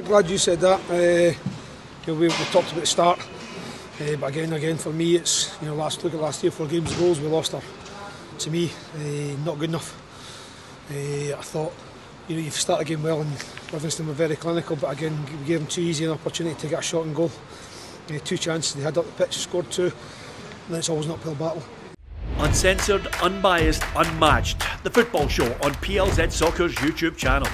Glad you said that. Uh, you know, we, we, talked about the start, uh, but again, again for me, it's you know last look at last year, four games goals, we lost her. To me, uh, not good enough. Uh, I thought you know you've started game well, and Livingston were very clinical, but again we gave them too easy an opportunity to get a shot and goal. Uh, two chances they had up the pitch, scored two, and it's always an uphill battle. Uncensored, unbiased, unmatched. The football show on PLZ Soccer's YouTube channel.